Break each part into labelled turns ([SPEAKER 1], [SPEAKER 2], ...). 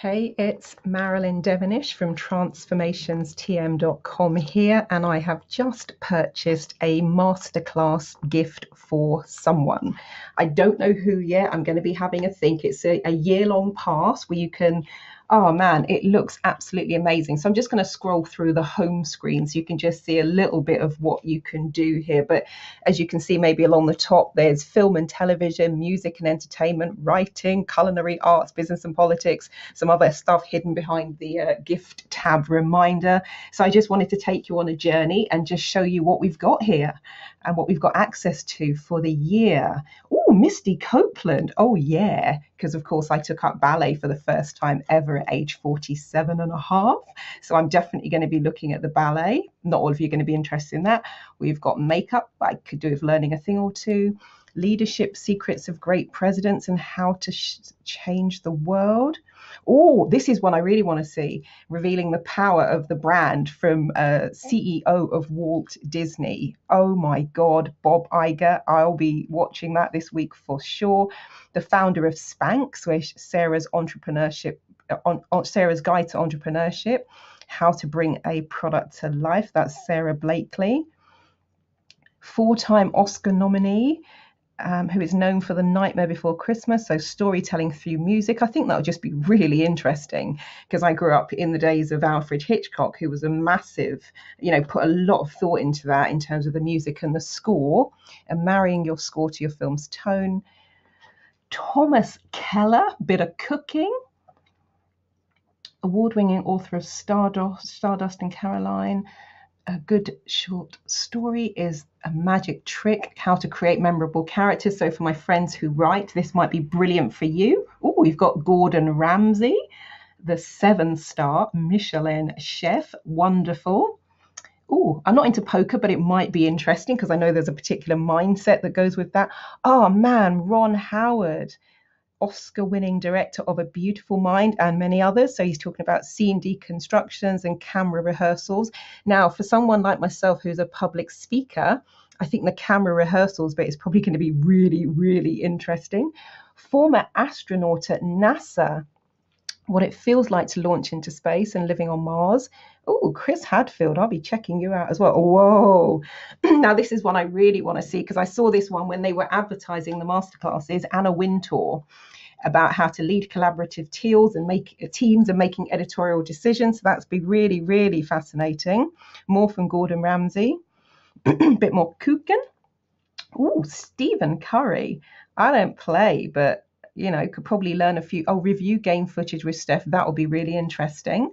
[SPEAKER 1] Hey, it's Marilyn Devonish from tranceformationstm.com here, and I have just purchased a masterclass gift for someone. I don't know who yet. I'm going to be having a think. It's a, a year long pass where you can Oh man, it looks absolutely amazing. So I'm just going to scroll through the home screen so you can just see a little bit of what you can do here. But as you can see, maybe along the top, there's film and television, music and entertainment, writing, culinary arts, business and politics, some other stuff hidden behind the uh, gift tab reminder. So I just wanted to take you on a journey and just show you what we've got here and what we've got access to for the year. Oh, Misty Copeland. Oh, yeah. Because, of course, I took up ballet for the first time ever at age 47 and a half. So I'm definitely going to be looking at the ballet. Not all of you are going to be interested in that. We've got makeup. I could do with learning a thing or two. Leadership Secrets of Great Presidents and How to sh- Change the World. Oh, this is one I really want to see, revealing the power of the brand from uh, CEO of Walt Disney. Oh my God, Bob Iger. I'll be watching that this week for sure. The founder of Spanx, where Sara's entrepreneurship, uh, on, on Sara's Guide to Entrepreneurship, how to bring a product to life. That's Sara Blakely. Four time Oscar nominee um, who is known for The Nightmare Before Christmas, so storytelling through music. I think that would just be really interesting because I grew up in the days of Alfred Hitchcock, who was a massive, you know, put a lot of thought into that in terms of the music and the score and marrying your score to your film's tone. Thomas Keller, bit of cooking. Award winning author of Stardust, Stardust and Coraline a good short story is a magic trick how to create memorable characters. So, for my friends who write, this might be brilliant for you. Oh, we've got Gordon Ramsay, the seven star Michelin chef. Wonderful. Oh, I'm not into poker, but it might be interesting because I know there's a particular mindset that goes with that. Oh man, Ron Howard Oscar winning director of A Beautiful Mind and many others. So he's talking about scene deconstructions and camera rehearsals. Now, for someone like myself who's a public speaker, I think the camera rehearsals bit is probably going to be really, really interesting. Former astronaut at NASA what it feels like to launch into space and living on Mars. Oh, Chris Hadfield, I'll be checking you out as well. Whoa. now, this is one I really want to see because I saw this one when they were advertising the masterclasses, Anna Wintour, about how to lead collaborative teals and make uh, teams and making editorial decisions. So that's be really, really fascinating. More from Gordon Ramsay. A bit more Coogan. Oh, Stephen Curry. I don't play, but you know, could probably learn a few. Oh, review game footage with Steph. That will be really interesting.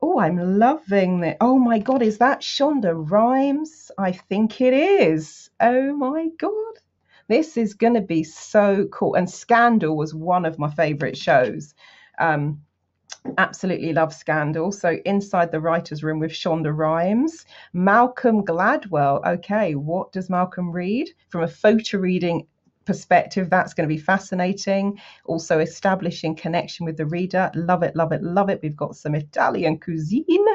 [SPEAKER 1] Oh, I'm loving it. Oh my God, is that Shonda Rhimes? I think it is. Oh my God. This is going to be so cool. And Scandal was one of my favorite shows. Um, absolutely love Scandal. So, Inside the Writer's Room with Shonda Rhimes. Malcolm Gladwell. Okay, what does Malcolm read? From a photo reading perspective. That's going to be fascinating. Also, establishing connection with the reader. Love it, love it, love it. We've got some Italian cuisine.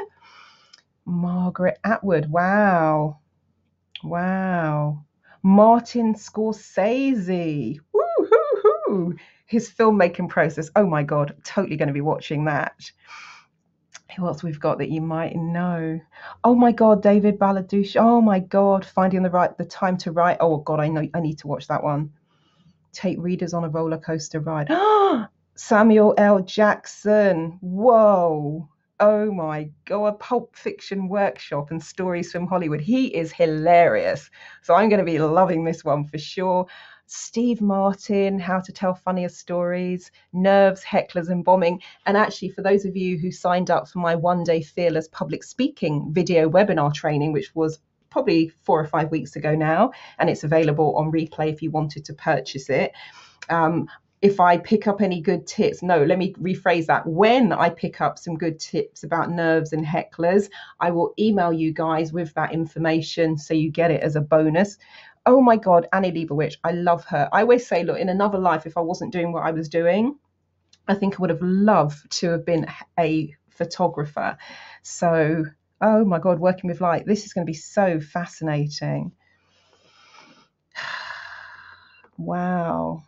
[SPEAKER 1] Margaret Atwood. Wow. Wow. Martin Scorsese. Woo-hoo-hoo. His filmmaking process. Oh my God, totally going to be watching that. Who else we've got that you might know? Oh my God, David Baldacci. Oh my God, finding the right the time to write. Oh God, I know I need to watch that one take readers on a roller coaster ride. Samuel L. Jackson. Whoa. Oh my God, a pulp fiction workshop and stories from Hollywood. He is hilarious. So I'm going to be loving this one for sure. Steve Martin, How to Tell Funnier Stories, Nerves, Hecklers, and Bombing. And actually, for those of you who signed up for my one day fearless public speaking video webinar training, which was probably four or five weeks ago now, and it's available on replay if you wanted to purchase it. Um, if I pick up any good tips, no, let me rephrase that. When I pick up some good tips about nerves and hecklers, I will email you guys with that information so you get it as a bonus. Oh my God, Annie Leibovitz, I love her. I always say, look, in another life, if I wasn't doing what I was doing, I think I would have loved to have been a photographer. So oh my God, working with light. This is going to be so fascinating. wow.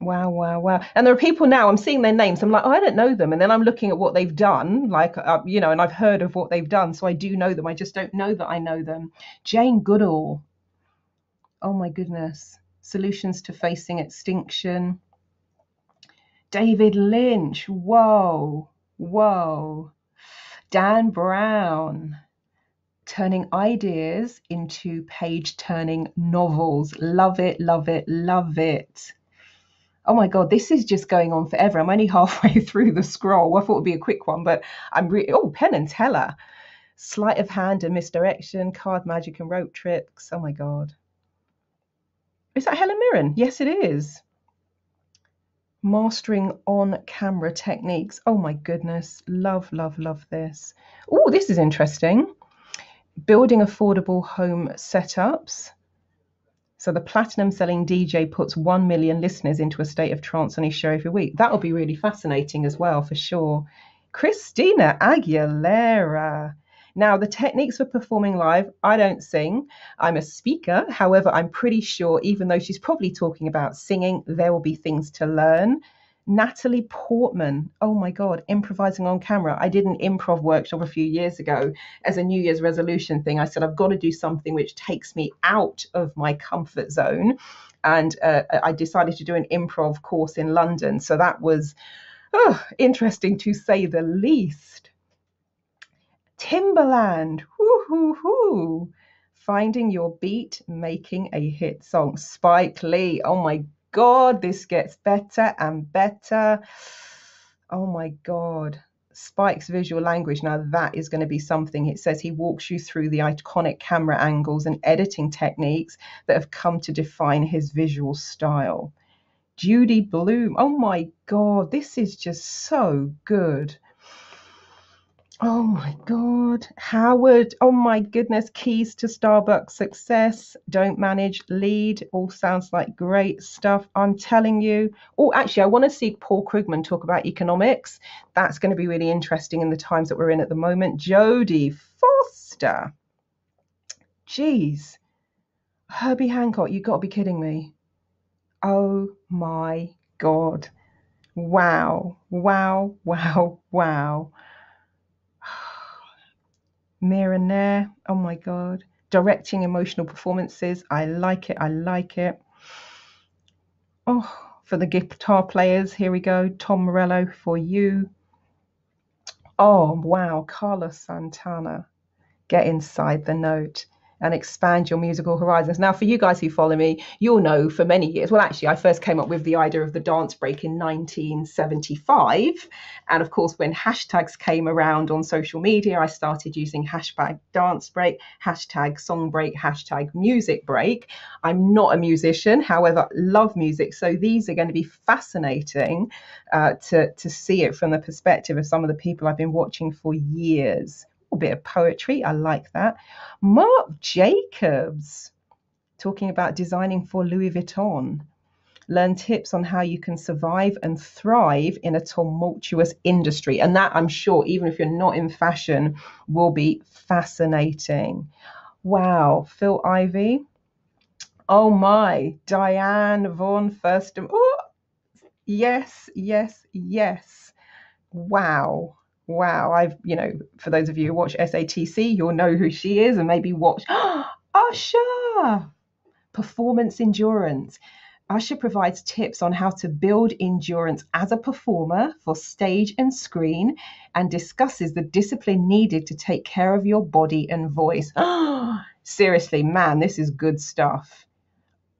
[SPEAKER 1] Wow, wow, wow. And there are people now, I'm seeing their names. I'm like, oh, I don't know them. And then I'm looking at what they've done, like, uh, you know, and I've heard of what they've done. So I do know them. I just don't know that I know them. Jane Goodall. Oh my goodness. Solutions to Facing Extinction. David Lynch. Whoa, whoa. Dan Brown turning ideas into page turning novels. Love it, love it, love it. Oh my God, this is just going on forever. I'm only halfway through the scroll. I thought it would be a quick one, but I'm really, oh, Penn and Teller. Sleight of hand and misdirection, card magic and rope tricks. Oh my God. Is that Helen Mirren? Yes, it is. Mastering on camera techniques. Oh my goodness. Love, love, love this. Oh, this is interesting building affordable home setups. So the platinum selling DJ puts 1 million listeners into a state of trance on his show every week. That'll be really fascinating as well, for sure. Christina Aguilera. Now, the techniques for performing live, I don't sing. I'm a speaker. However, I'm pretty sure, even though she's probably talking about singing, there will be things to learn. Natalie Portman, oh my God, improvising on camera. I did an improv workshop a few years ago as a New Year's resolution thing. I said, I've got to do something which takes me out of my comfort zone. And uh, I decided to do an improv course in London. So that was oh, interesting to say the least. Timbaland, whoo hoo hoo. Finding your beat, making a hit song. Spike Lee, oh my God, this gets better and better. Oh my God. Spike's visual language. Now, that is going to be something. It says he walks you through the iconic camera angles and editing techniques that have come to define his visual style. Judy Blume. Oh my God, this is just so good. Oh my God. Howard. Oh my goodness. Keys to Starbucks success. Don't manage, lead. All sounds like great stuff. I'm telling you. Oh, actually, I want to see Paul Krugman talk about economics. That's going to be really interesting in the times that we're in at the moment. Jodie Foster. Jeez. Herbie Hancock, you got to be kidding me. Oh my God. Wow. Wow. Wow. Wow. Mira Nair, oh my God. Directing emotional performances, I like it, I like it. Oh, for the guitar players, here we go. Tom Morello for you. Oh, wow. Carlos Santana, get inside the note and expand your musical horizons. Now, for you guys who follow me, you'll know for many years. Well, actually, I first came up with the idea of the dance break in 1975. And of course, when hashtags came around on social media, I started using hashtag dance break, hashtag song break, hashtag music break. I'm not a musician, however, love music. So these are going to be fascinating uh, to, to see it from the perspective of some of the people I've been watching for years bit of poetry. I like that. Marc Jacobs talking about designing for Louis Vuitton. Learn tips on how you can survive and thrive in a tumultuous industry. And that, I'm sure, even if you're not in fashion, will be fascinating. Wow. Phil Ivey. Oh my. Diane von Furstenberg. Oh, yes, yes, yes. Wow wow, I've, you know, for those of you who watch SATC, you'll know who she is and maybe watch Usher, performance endurance. Usher provides tips on how to build endurance as a performer for stage and screen and discusses the discipline needed to take care of your body and voice. Seriously, man, this is good stuff.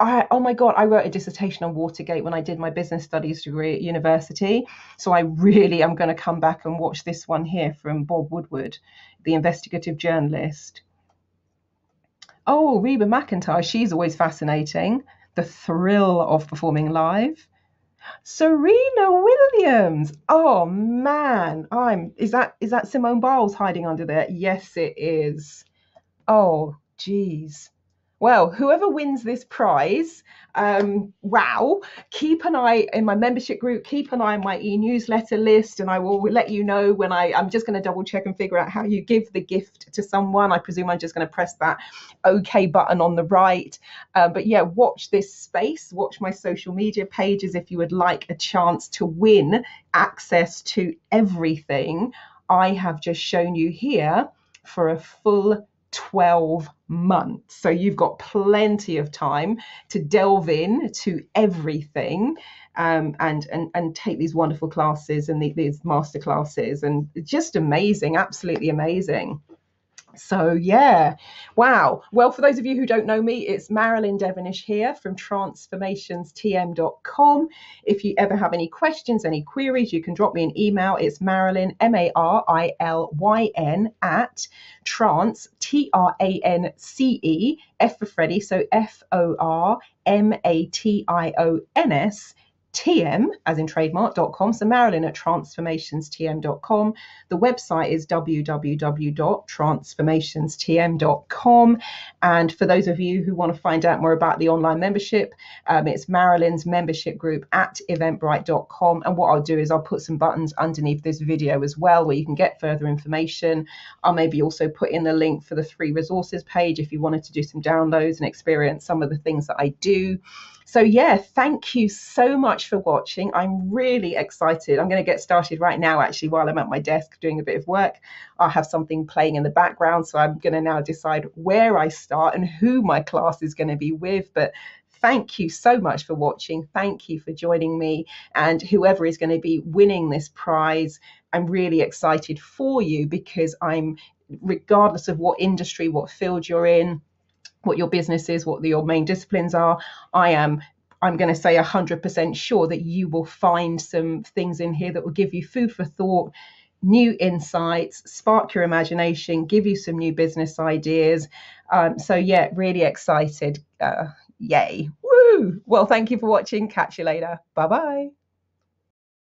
[SPEAKER 1] I, oh my God, I wrote a dissertation on Watergate when I did my business studies degree at university. So I really am going to come back and watch this one here from Bob Woodward, the investigative journalist. Oh, Reba McEntire, she's always fascinating. The thrill of performing live. Serena Williams. Oh man, I'm is that is that Simone Biles hiding under there? Yes, it is. Oh, geez. Well, whoever wins this prize, um, wow, keep an eye in my membership group, keep an eye on my e-newsletter list, and I will let you know when I, I'm just going to double check and figure out how you give the gift to someone. I presume I'm just going to press that OK button on the right. Uh, but yeah, watch this space, watch my social media pages if you would like a chance to win access to everything I have just shown you here for a full 12 months. So you've got plenty of time to delve in to everything um, and, and, and take these wonderful classes and the, these master classes. And just amazing, absolutely amazing. So yeah, wow. Well, for those of you who don't know me, it's Marilyn Devonish here from tranceformationstm.com. If you ever have any questions, any queries, you can drop me an email. It's Marilyn, M-A-R-I-L-Y-N at trance, T-R-A-N-C-E, F for Freddie, so F-O-R-M-A-T-I-O-N-S tm as in trademark.com so marilyn at tranceformationstm.com the website is www.tranceformationstm.com and for those of you who want to find out more about the online membership um, it's marilyn's membership group at eventbrite.com and what i'll do is i'll put some buttons underneath this video as well where you can get further information. I'll maybe also put in the link for the free resources page if you wanted to do some downloads and experience some of the things that i do so, yeah, thank you so much for watching. I'm really excited. I'm going to get started right now, actually, while I'm at my desk doing a bit of work. I'll have something playing in the background. So, I'm going to now decide where I start and who my class is going to be with. But thank you so much for watching. Thank you for joining me. And whoever is going to be winning this prize, I'm really excited for you because I'm, regardless of what industry, what field you're in, what your business is, what your main disciplines are. I am I'm going to say 100% sure that you will find some things in here that will give you food for thought, new insights, spark your imagination, give you some new business ideas. Um, so, yeah, really excited. Uh, yay. Woo! Well, thank you for watching. Catch you later. Bye bye.